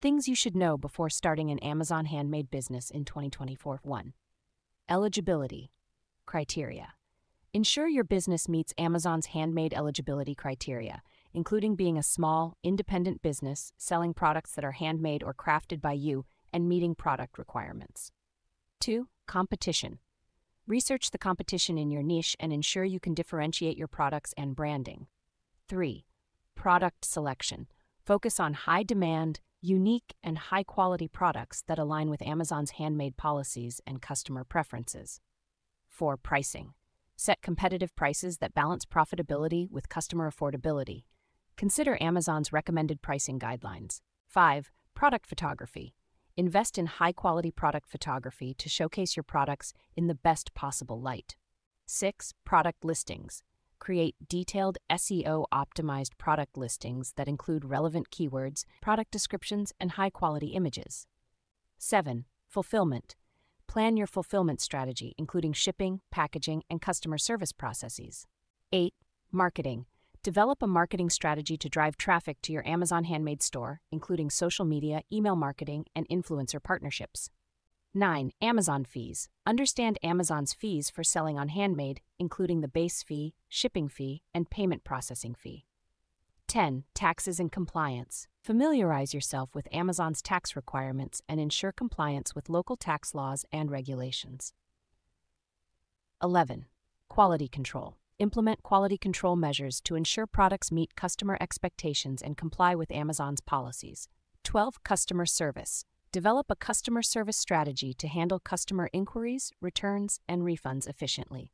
Things you should know before starting an Amazon handmade business in 2024 1. Eligibility Criteria Ensure your business meets Amazon's handmade eligibility criteria, including being a small, independent business selling products that are handmade or crafted by you and meeting product requirements. 2. Competition Research the competition in your niche and ensure you can differentiate your products and branding. 3. Product selection. Focus on high demand, unique, and high quality products that align with Amazon's handmade policies and customer preferences. 4. Pricing. Set competitive prices that balance profitability with customer affordability. Consider Amazon's recommended pricing guidelines. 5. Product photography. Invest in high quality product photography to showcase your products in the best possible light. 6. Product listings. Create detailed SEO optimized product listings that include relevant keywords, product descriptions, and high quality images. 7. Fulfillment. Plan your fulfillment strategy, including shipping, packaging, and customer service processes. 8. Marketing. Develop a marketing strategy to drive traffic to your Amazon Handmade store, including social media, email marketing, and influencer partnerships. 9. Amazon fees. Understand Amazon's fees for selling on Handmade, including the base fee, shipping fee, and payment processing fee. 10. Taxes and compliance. Familiarize yourself with Amazon's tax requirements and ensure compliance with local tax laws and regulations. 11. Quality control. Implement quality control measures to ensure products meet customer expectations and comply with Amazon's policies. 12. Customer service. Develop a customer service strategy to handle customer inquiries, returns, and refunds efficiently.